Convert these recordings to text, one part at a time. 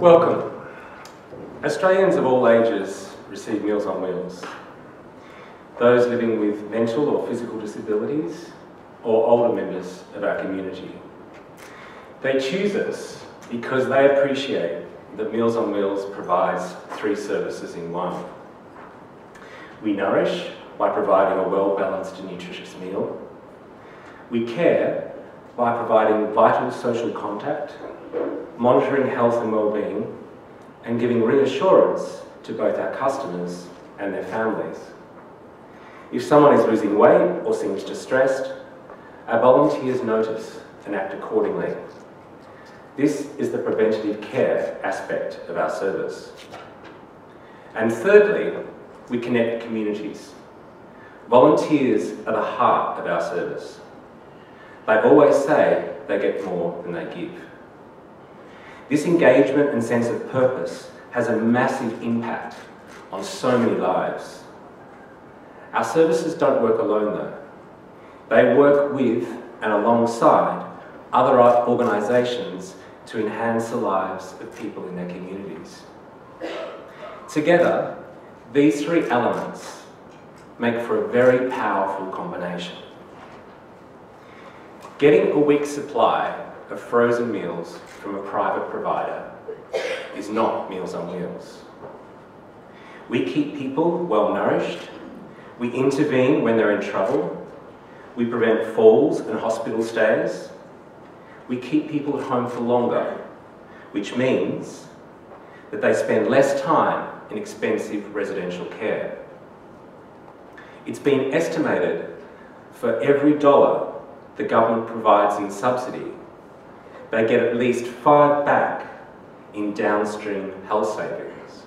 Welcome. Australians of all ages receive Meals on Wheels. Those living with mental or physical disabilities or older members of our community. They choose us because they appreciate that Meals on Wheels provides three services in one. We nourish by providing a well-balanced and nutritious meal. We care by providing vital social contact, monitoring health and well-being, and giving reassurance to both our customers and their families. If someone is losing weight or seems distressed, our volunteers notice and act accordingly. This is the preventative care aspect of our service. And thirdly, we connect communities. Volunteers are the heart of our service. They always say they get more than they give. This engagement and sense of purpose has a massive impact on so many lives. Our services don't work alone though. They work with and alongside other organisations to enhance the lives of people in their communities. Together, these three elements make for a very powerful combination. Getting a week's supply of frozen meals from a private provider is not Meals on Wheels. We keep people well nourished, we intervene when they're in trouble, we prevent falls and hospital stays, we keep people at home for longer, which means that they spend less time in expensive residential care. It's been estimated for every dollar the government provides in subsidy, they get at least five back in downstream health savings.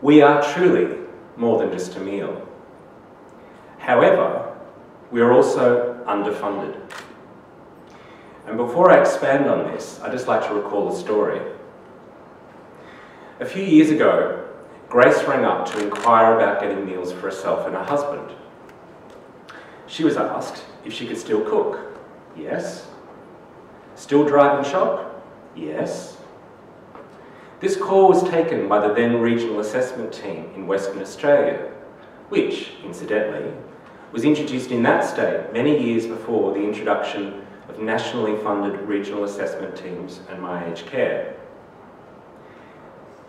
We are truly more than just a meal. However, we are also underfunded. And before I expand on this, I'd just like to recall a story. A few years ago, Grace rang up to inquire about getting meals for herself and her husband. She was asked if she could still cook. Yes. Still driving shop? Yes. This call was taken by the then Regional Assessment Team in Western Australia, which, incidentally, was introduced in that state many years before the introduction of nationally funded regional assessment teams and My Aged Care.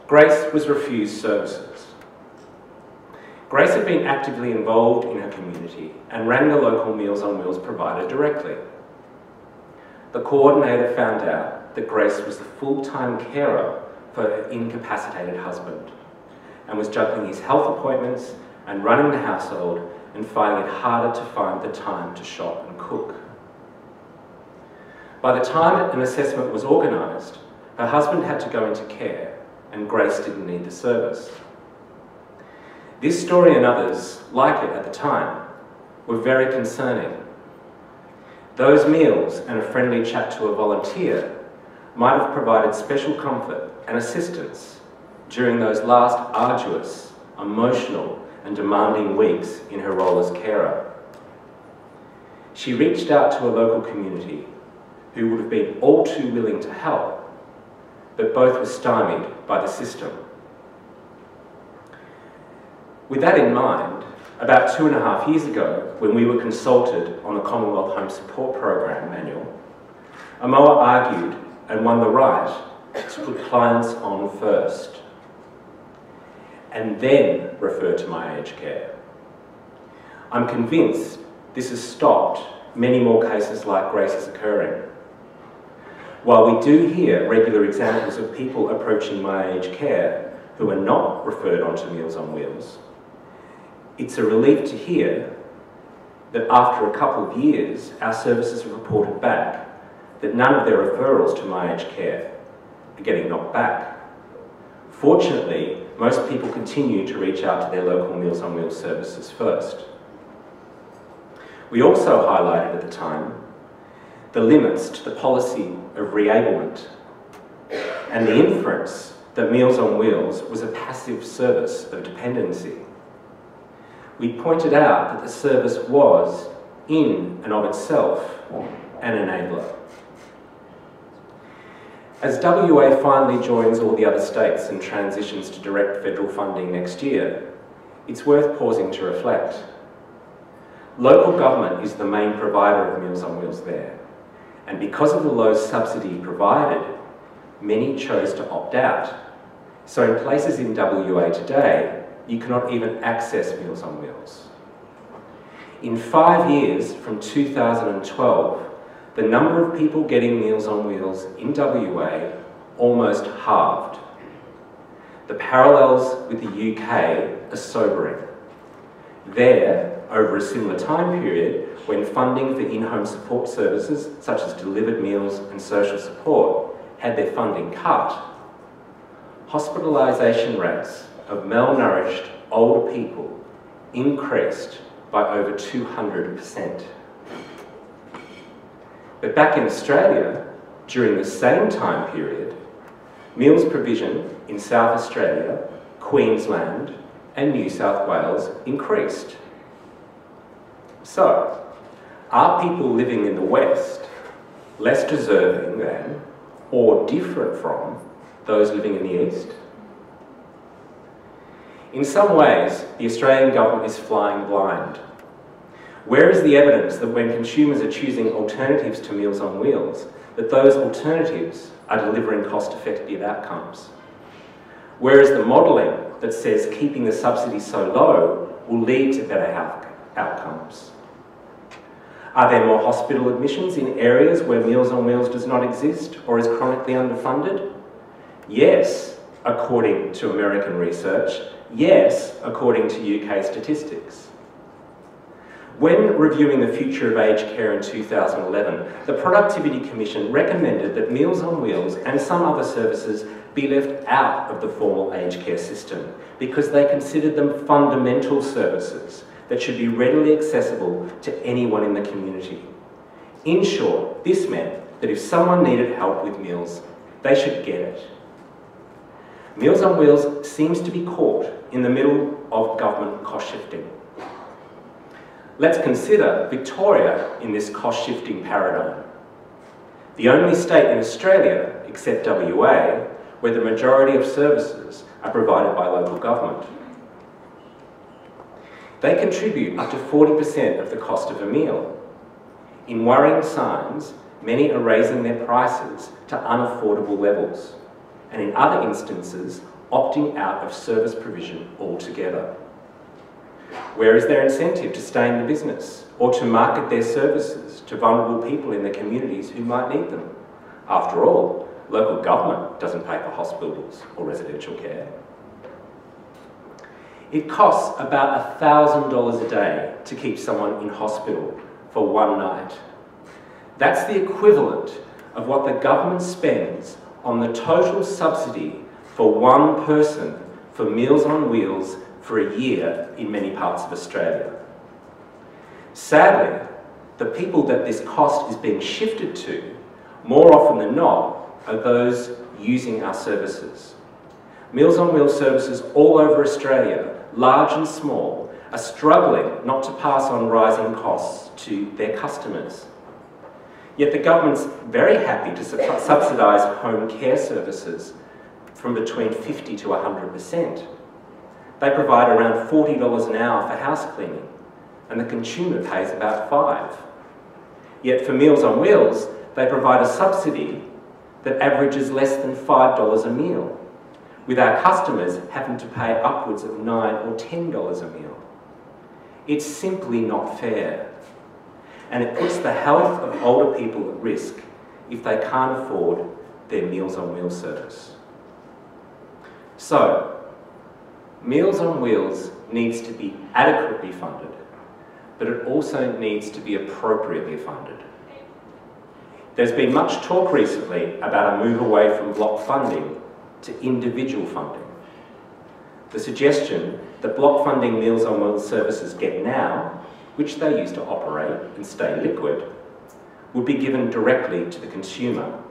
Grace was refused services. Grace had been actively involved in her community and rang the local Meals on Wheels provider directly. The coordinator found out that Grace was the full-time carer for her incapacitated husband and was juggling his health appointments and running the household and finding it harder to find the time to shop and cook. By the time an assessment was organised, her husband had to go into care and Grace didn't need the service. This story and others like it at the time were very concerning. Those meals and a friendly chat to a volunteer might have provided special comfort and assistance during those last arduous, emotional and demanding weeks in her role as carer. She reached out to a local community who would have been all too willing to help, but both were stymied by the system. With that in mind, about two and a half years ago, when we were consulted on the Commonwealth Home Support Program manual, AMOWA argued and won the right to put clients on first and then refer to my aged care. I'm convinced this has stopped many more cases like Grace's occurring. While we do hear regular examples of people approaching my aged care who are not referred onto Meals on Wheels, it's a relief to hear that after a couple of years, our services have reported back that none of their referrals to My Aged Care are getting knocked back. Fortunately, most people continue to reach out to their local Meals on Wheels services first. We also highlighted at the time the limits to the policy of reablement and the inference that Meals on Wheels was a passive service of dependency we pointed out that the service was, in and of itself, an enabler. As WA finally joins all the other states and transitions to direct federal funding next year, it's worth pausing to reflect. Local government is the main provider of Meals on Wheels there, and because of the low subsidy provided, many chose to opt out. So in places in WA today, you cannot even access Meals on Wheels. In five years, from 2012, the number of people getting Meals on Wheels in WA almost halved. The parallels with the UK are sobering. There, over a similar time period, when funding for in-home support services such as delivered meals and social support had their funding cut, hospitalisation rates of malnourished older people increased by over 200%. But back in Australia, during the same time period, meals provision in South Australia, Queensland and New South Wales increased. So, are people living in the West less deserving than or different from those living in the East? In some ways, the Australian government is flying blind. Where is the evidence that when consumers are choosing alternatives to Meals on Wheels, that those alternatives are delivering cost-effective outcomes? Where is the modelling that says keeping the subsidy so low will lead to better health outcomes? Are there more hospital admissions in areas where Meals on Wheels does not exist or is chronically underfunded? Yes, according to American research, Yes, according to UK statistics. When reviewing the future of aged care in 2011, the Productivity Commission recommended that Meals on Wheels and some other services be left out of the formal aged care system because they considered them fundamental services that should be readily accessible to anyone in the community. In short, this meant that if someone needed help with meals, they should get it. Meals on Wheels seems to be caught in the middle of government cost shifting. Let's consider Victoria in this cost shifting paradigm. The only state in Australia, except WA, where the majority of services are provided by local government. They contribute up to 40% of the cost of a meal. In worrying signs, many are raising their prices to unaffordable levels, and in other instances, opting out of service provision altogether. Where is their incentive to stay in the business or to market their services to vulnerable people in their communities who might need them? After all, local government doesn't pay for hospitals or residential care. It costs about $1,000 a day to keep someone in hospital for one night. That's the equivalent of what the government spends on the total subsidy for one person for Meals on Wheels for a year in many parts of Australia. Sadly, the people that this cost is being shifted to, more often than not, are those using our services. Meals on Wheels services all over Australia, large and small, are struggling not to pass on rising costs to their customers. Yet the government's very happy to subsidise home care services from between 50 to 100%. They provide around $40 an hour for house cleaning, and the consumer pays about five. Yet for Meals on Wheels, they provide a subsidy that averages less than $5 a meal, with our customers having to pay upwards of 9 or $10 a meal. It's simply not fair, and it puts the health of older people at risk if they can't afford their Meals on Wheels service. So, Meals on Wheels needs to be adequately funded, but it also needs to be appropriately funded. There's been much talk recently about a move away from block funding to individual funding. The suggestion that block funding Meals on Wheels services get now, which they use to operate and stay liquid, would be given directly to the consumer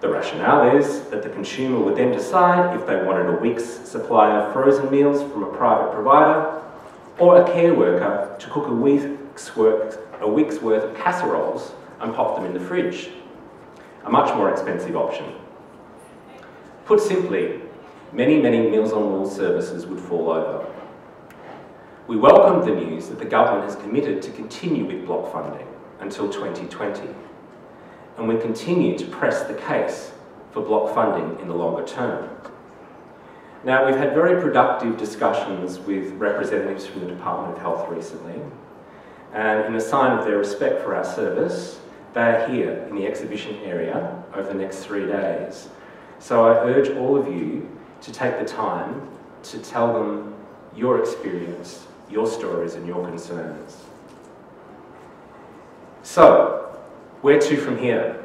the rationale is that the consumer would then decide if they wanted a week's supply of frozen meals from a private provider or a care worker to cook a week's worth, a week's worth of casseroles and pop them in the fridge. a much more expensive option. Put simply, many, many Meals on Wheels services would fall over. We welcome the news that the government has committed to continue with block funding until 2020, and we continue to press the case for block funding in the longer term. Now, we've had very productive discussions with representatives from the Department of Health recently, and in a sign of their respect for our service, they are here in the exhibition area over the next three days. So I urge all of you to take the time to tell them your experience, your stories and your concerns. So, where to from here?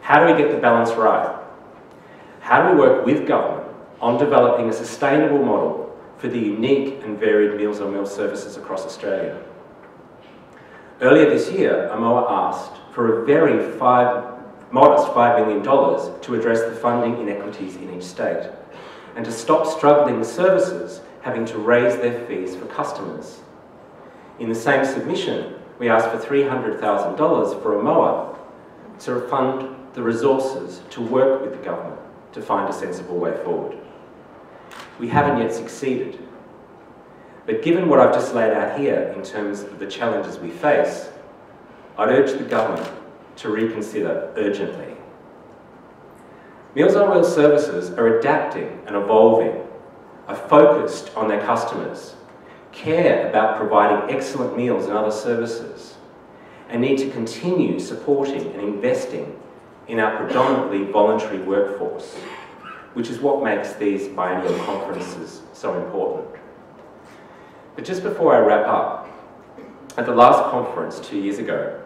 How do we get the balance right? How do we work with government on developing a sustainable model for the unique and varied Meals on Wheels services across Australia? Earlier this year, AMOWA asked for a very five, modest $5 million to address the funding inequities in each state and to stop struggling services having to raise their fees for customers. In the same submission, we asked for $300,000 for AMOWA to fund the resources to work with the government to find a sensible way forward. We haven't yet succeeded. But given what I've just laid out here in terms of the challenges we face, I'd urge the government to reconsider urgently. Meals on Wheels services are adapting and evolving, are focused on their customers, care about providing excellent meals and other services, and need to continue supporting and investing in our predominantly voluntary workforce, which is what makes these biennial conferences so important. But just before I wrap up, at the last conference two years ago,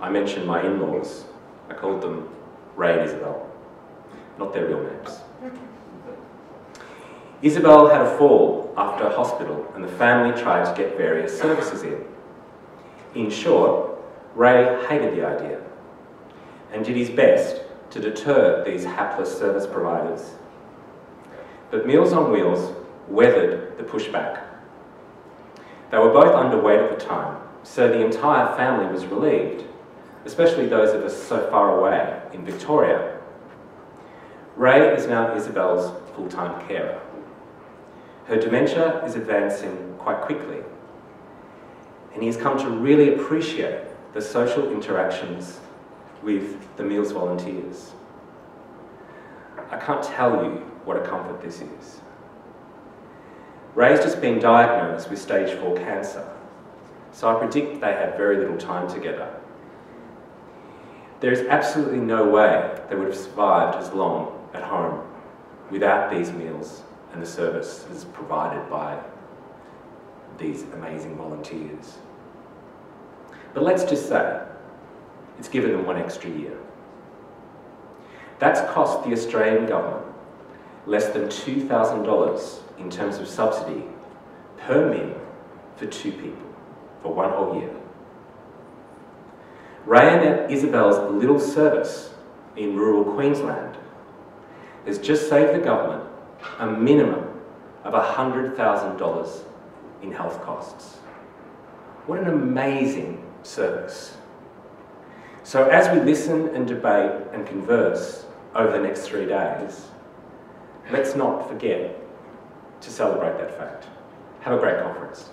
I mentioned my in-laws. I called them Ray and Isabel, not their real names. Isabel had a fall after a hospital and the family tried to get various services in. In short, Ray hated the idea and did his best to deter these hapless service providers. But Meals on Wheels weathered the pushback. They were both underweight at the time, so the entire family was relieved, especially those of us so far away in Victoria. Ray is now Isabel's full-time carer. Her dementia is advancing quite quickly, and he has come to really appreciate the social interactions with the Meals volunteers. I can't tell you what a comfort this is. Ray's just been diagnosed with stage 4 cancer, so I predict they have very little time together. There is absolutely no way they would have survived as long at home without these meals and the service is provided by these amazing volunteers. But let's just say it's given them one extra year. That's cost the Australian government less than $2,000 in terms of subsidy per meal for two people for one whole year. Ray and Isabel's little service in rural Queensland has just saved the government a minimum of $100,000 in health costs. What an amazing service. So as we listen and debate and converse over the next three days, let's not forget to celebrate that fact. Have a great conference.